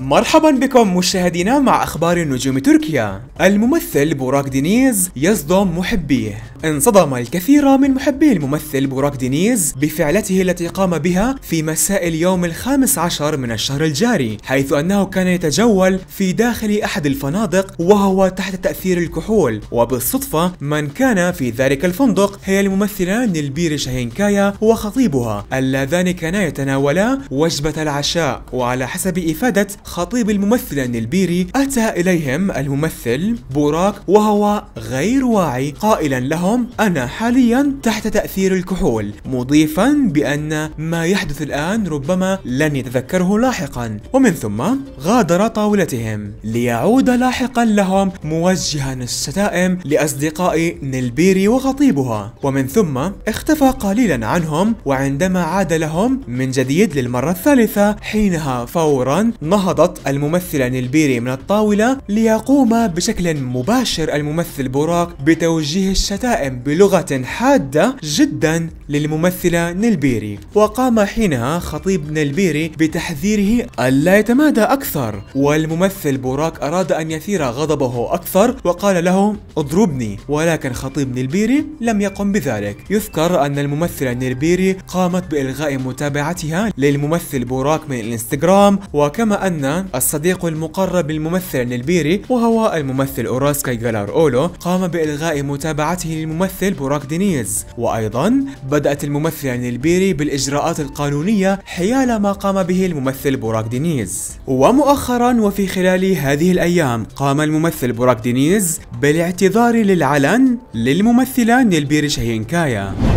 مرحبا بكم مشاهدينا مع أخبار نجوم تركيا. الممثل بوراك دينيز يصدم محبيه. انصدم الكثير من محبي الممثل بوراك دينيز بفعلته التي قام بها في مساء اليوم الخامس عشر من الشهر الجاري حيث أنه كان يتجول في داخل أحد الفنادق وهو تحت تأثير الكحول. وبالصدفة من كان في ذلك الفندق هي الممثلة نيلبيري شاهينكايا وخطيبها اللذان كانا يتناولا وجبة العشاء. وعلى حسب إفادة خطيب الممثلة نيلبيري أتى إليهم الممثل بوراك وهو غير واعي قائلا لهم أنا حاليا تحت تأثير الكحول مضيفا بأن ما يحدث الآن ربما لن يتذكره لاحقا. ومن ثم غادر طاولتهم ليعود لاحقا لهم موجها الشتائم لأصدقاء نيلبيري وخطيبها. ومن ثم اختفى قليلا عنهم وعندما عاد لهم من جديد للمرة الثالثة حينها فورا نهضت الممثلة نيلبيري من الطاولة ليقوم بشكل مباشر الممثل بوراك بتوجيه الشتائم. بلغة حادة جدا للممثلة نيلبيري وقام حينها خطيب نيلبيري بتحذيره ألا يتمادى أكثر. والممثل بوراك أراد أن يثير غضبه أكثر وقال له اضربني. ولكن خطيب نيلبيري لم يقم بذلك. يذكر أن الممثلة نيلبيري قامت بإلغاء متابعتها للممثل بوراك من الإنستغرام. وكما أن الصديق المقرب للممثل نيلبيري وهو الممثل أوراسكاي جالار أولو قام بإلغاء متابعته للممثل بوراك دينيز. وأيضا بدأت الممثلة نيلبيري بالإجراءات القانونية حيال ما قام به الممثل بوراك دينيز. ومؤخرا وفي خلال هذه الأيام قام الممثل بوراك دينيز بالاعتذار للعلن للممثلة نيلبيري شاهينكايا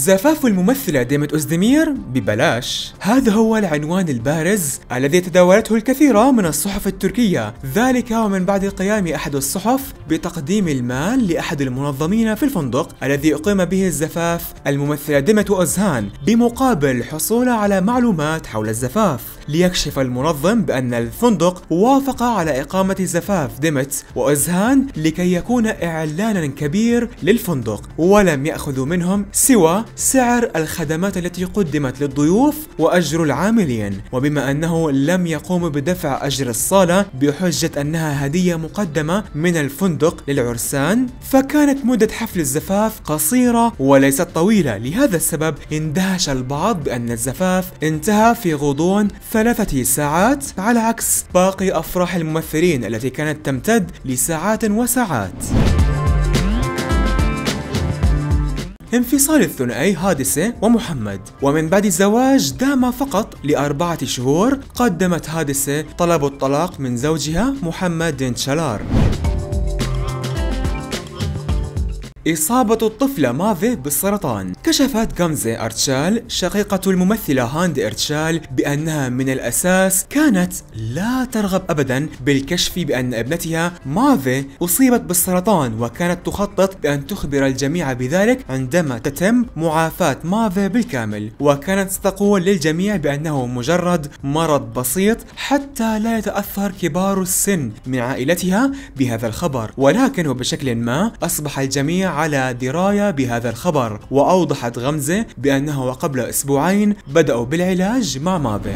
زفاف الممثلة ديمت أوزدمير ببلاش. هذا هو العنوان البارز الذي تداولته الكثير من الصحف التركية. ذلك ومن بعد قيام أحد الصحف بتقديم المال لأحد المنظمين في الفندق الذي أقيم به الزفاف الممثلة ديمت أوزهان بمقابل الحصول على معلومات حول الزفاف. ليكشف المنظم بأن الفندق وافق على إقامة زفاف ديمت وأزهان لكي يكون إعلانا كبير للفندق ولم يأخذوا منهم سوى سعر الخدمات التي قدمت للضيوف وأجر العاملين وبما أنه لم يقوم بدفع أجر الصالة بحجة أنها هدية مقدمة من الفندق للعرسان فكانت مدة حفل الزفاف قصيرة وليست طويلة لهذا السبب اندهش البعض بأن الزفاف انتهى في غضون ثلاثة ساعات على عكس باقي أفراح الممثلين التي كانت تمتد لساعات وساعات. انفصال الثنائي هادسة ومحمد. ومن بعد الزواج دام فقط لأربعة شهور قدمت هادسة طلب الطلاق من زوجها محمد دينشالار إصابة الطفلة ماذي بالسرطان؟ كشفت غمزة أرتشال شقيقة الممثلة هاند إرتشال بأنها من الأساس كانت لا ترغب أبدا بالكشف بأن ابنتها ماذي أصيبت بالسرطان وكانت تخطط بأن تخبر الجميع بذلك عندما تتم معافاة ماذي بالكامل. وكانت ستقول للجميع بأنه مجرد مرض بسيط حتى لا يتأثر كبار السن من عائلتها بهذا الخبر. ولكن وبشكل ما أصبح الجميع على دراية بهذا الخبر وأوضحت غمزة بأنه قبل أسبوعين بدأوا بالعلاج مع ماذا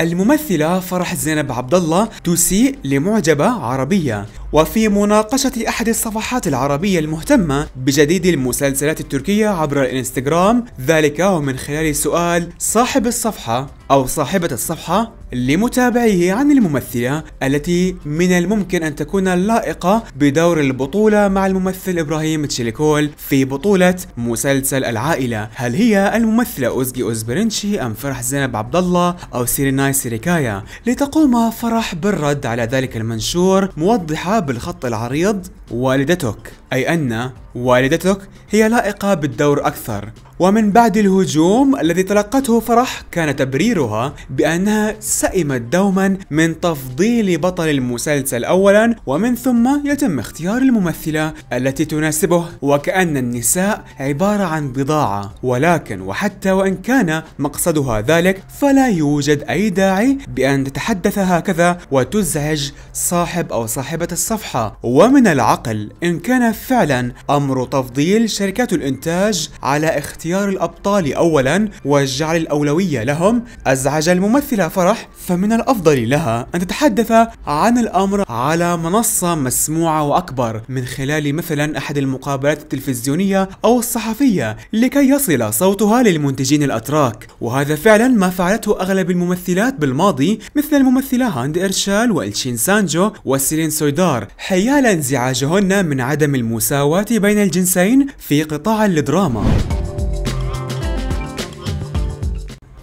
الممثلة فرح زينب عبد الله تسيء لمعجبة عربية. وفي مناقشة أحد الصفحات العربية المهتمة بجديد المسلسلات التركية عبر الإنستغرام ذلك ومن خلال سؤال صاحب الصفحة أو صاحبة الصفحة لمتابعيه عن الممثلة التي من الممكن أن تكون لائقة بدور البطولة مع الممثل إبراهيم تشيليكول في بطولة مسلسل العائلة. هل هي الممثلة أوزجي أوزبرنشي أم فرح زينب عبد الله أو سيريناي سيريكايا؟ لتقوم فرح بالرد على ذلك المنشور موضحة بالخط العريض والدتك أي أن والدتك هي لائقة بالدور أكثر. ومن بعد الهجوم الذي تلقته فرح كان تبريرها بأنها سئمت دوما من تفضيل بطل المسلسل أولا ومن ثم يتم اختيار الممثلة التي تناسبه. وكأن النساء عبارة عن بضاعة. ولكن وحتى وإن كان مقصدها ذلك فلا يوجد أي داعي بأن تتحدث هكذا وتزعج صاحب أو صاحبة الصفحة. ومن العقل إن كان فعلا أمر تفضيل شركات الإنتاج على اختيار الأبطال أولا وجعل الأولوية لهم. أزعج الممثلة فرح فمن الأفضل لها أن تتحدث عن الأمر على منصة مسموعة وأكبر. من خلال مثلا أحد المقابلات التلفزيونية أو الصحفية لكي يصل صوتها للمنتجين الأتراك. وهذا فعلا ما فعلته أغلب الممثلات بالماضي مثل الممثلة هاندا إرتشيل وإلشين سانجو وسيلين سويدار. حيال انزعاجهن من عدم المساواة بين الجنسين في قطاع الدراما.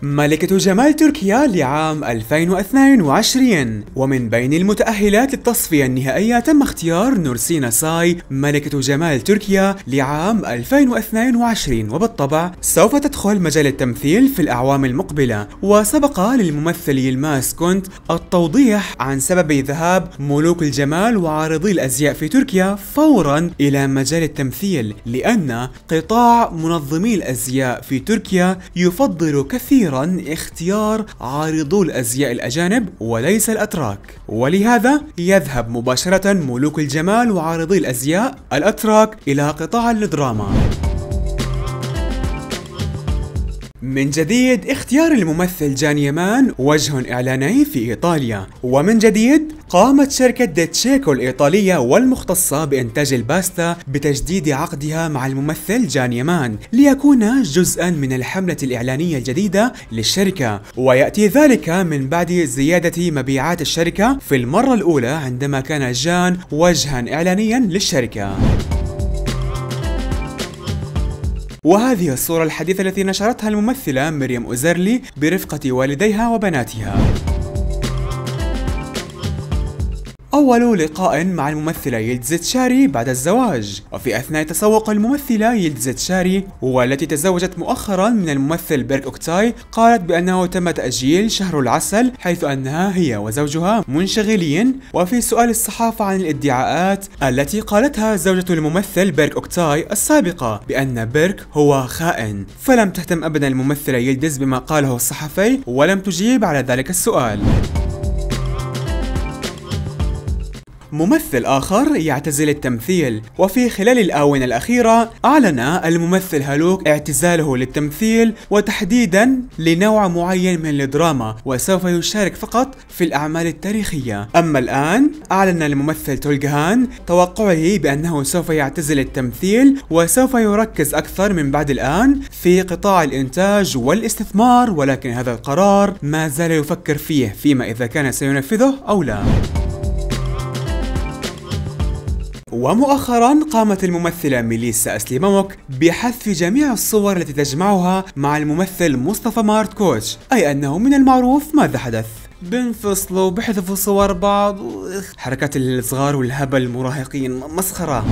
ملكة جمال تركيا لعام 2022 ومن بين المتأهلات للتصفية النهائية تم اختيار نورسينا ساي ملكة جمال تركيا لعام 2022 وبالطبع سوف تدخل مجال التمثيل في الأعوام المقبلة. وسبق للممثل يلماس كونت التوضيح عن سبب ذهاب ملوك الجمال وعارضي الأزياء في تركيا فورا إلى مجال التمثيل لأن قطاع منظمي الأزياء في تركيا يفضل كثيرا. كثيرا اختيار عارضو الأزياء الأجانب وليس الأتراك. ولهذا يذهب مباشرة ملوك الجمال وعارضي الأزياء الأتراك إلى قطاع الدراما. من جديد اختيار الممثل جان يمان وجه إعلاني في إيطاليا. ومن جديد قامت شركة ديتشيكو الإيطالية والمختصة بإنتاج الباستا بتجديد عقدها مع الممثل جان يمان ليكون جزءا من الحملة الإعلانية الجديدة للشركة. ويأتي ذلك من بعد زيادة مبيعات الشركة في المرة الأولى عندما كان جان وجها إعلانيا للشركة. وهذه الصورة الحديثة التي نشرتها الممثلة مريم أوزرلي برفقة والديها وبناتها. أول لقاء مع الممثلة يلدز تشاري بعد الزواج. وفي أثناء تسوق الممثلة يلدز تشاري والتي تزوجت مؤخرا من الممثل بيرك أوكتاي قالت بأنه تم تأجيل شهر العسل حيث أنها هي وزوجها منشغلين. وفي سؤال الصحافة عن الادعاءات التي قالتها زوجة الممثل بيرك أوكتاي السابقة بأن بيرك هو خائن. فلم تهتم أبدا الممثلة يلدز بما قاله الصحفي ولم تجيب على ذلك السؤال. ممثل آخر يعتزل التمثيل. وفي خلال الآونة الأخيرة أعلن الممثل هالوك اعتزاله للتمثيل وتحديدا لنوع معين من الدراما وسوف يشارك فقط في الأعمال التاريخية. أما الآن أعلن الممثل تولغهان توقعه بأنه سوف يعتزل التمثيل وسوف يركز أكثر من بعد الآن في قطاع الإنتاج والاستثمار ولكن هذا القرار ما زال يفكر فيه فيما إذا كان سينفذه أو لا. ومؤخرا قامت الممثلة ميليسا أسليموك بحذف جميع الصور التي تجمعها مع الممثل مصطفى مارت كوتش أي أنه من المعروف ماذا حدث؟ بنفصلوا بحذفوا صور بعض حركات الصغار والهبل المراهقين مسخرة.